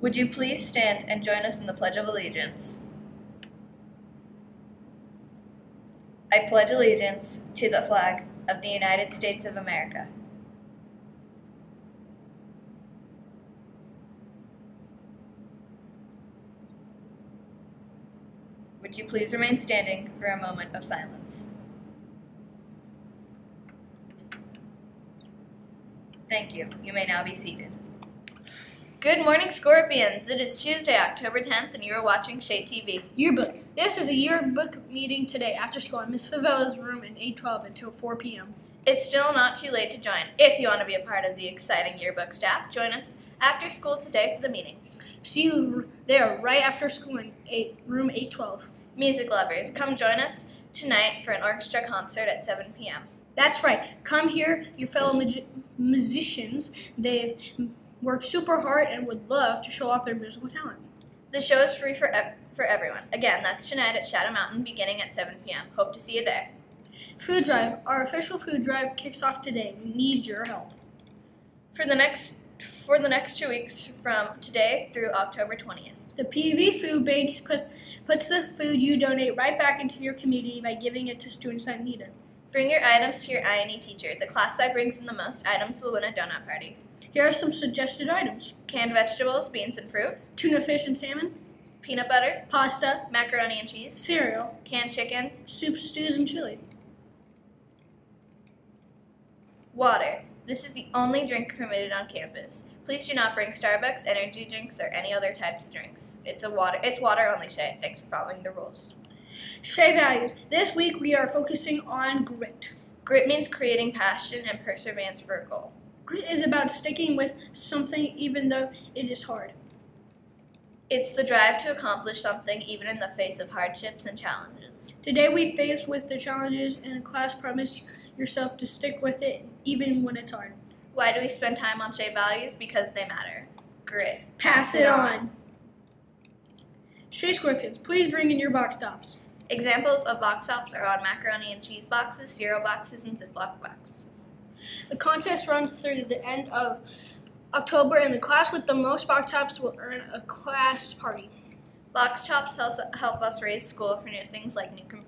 Would you please stand and join us in the Pledge of Allegiance? I pledge allegiance to the flag of the United States of America Would you please remain standing for a moment of silence? Thank you. You may now be seated. Good morning, Scorpions. It is Tuesday, October 10th, and you are watching Shea TV. Yearbook. This is a yearbook meeting today after school in Miss Favela's room in 812 until 4 p.m. It's still not too late to join. If you want to be a part of the exciting yearbook staff, join us after school today for the meeting. See you there right after school in eight, room 812. Music lovers, come join us tonight for an orchestra concert at 7 p.m. That's right. Come here, your fellow musicians. They've worked super hard and would love to show off their musical talent. The show is free for, ev- for everyone. Again, that's tonight at Shadow Mountain beginning at 7 p.m. Hope to see you there. Food drive. Our official food drive kicks off today. We need your help. For the next for the next 2 weeks from today through October 20th. The PV Food Bank put, puts the food you donate right back into your community by giving it to students that need it. Bring your items to your INE teacher. The class that brings in the most items will win a donut party. Here are some suggested items Canned vegetables, beans and fruit, tuna fish and salmon, peanut butter, pasta, macaroni and cheese, cereal, canned chicken, soup, stews, and chili. water. This is the only drink permitted on campus. Please do not bring Starbucks, energy drinks, or any other types of drinks. It's a water it's water only, Shea. Thanks for following the rules. Shea values. This week we are focusing on grit. Grit means creating passion and perseverance for a goal. Grit is about sticking with something even though it is hard. It's the drive to accomplish something even in the face of hardships and challenges. Today we faced with the challenges and class promise yourself to stick with it even when it's hard. Why do we spend time on Shea values? Because they matter. Grit. Pass it on. Shea Scorpions, please bring in your box tops. Examples of box tops are on macaroni and cheese boxes, cereal boxes, and Ziploc boxes. The contest runs through the end of October, and the class with the most box tops will earn a class party. Box tops help, help us raise school for new things like new com-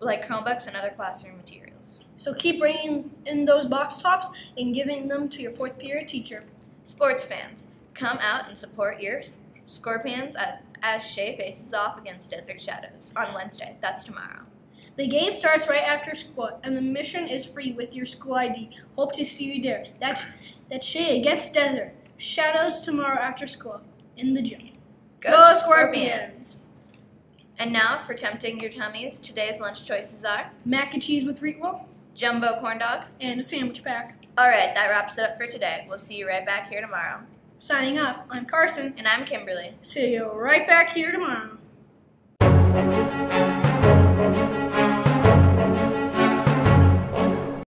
like Chromebooks and other classroom materials. So keep bringing in those box tops and giving them to your fourth period teacher. Sports fans, come out and support your Scorpions as, as Shea faces off against Desert Shadows on Wednesday. That's tomorrow. The game starts right after school, and the mission is free with your school ID. Hope to see you there. That's that's Shea against Desert. Shadows tomorrow after school in the gym. Go Scorpions! And now, for tempting your tummies, today's lunch choices are Mac and cheese with wheat roll jumbo corn dog. and a sandwich pack. All right, that wraps it up for today. We'll see you right back here tomorrow. Signing off, I'm Carson. And I'm Kimberly. See you right back here tomorrow.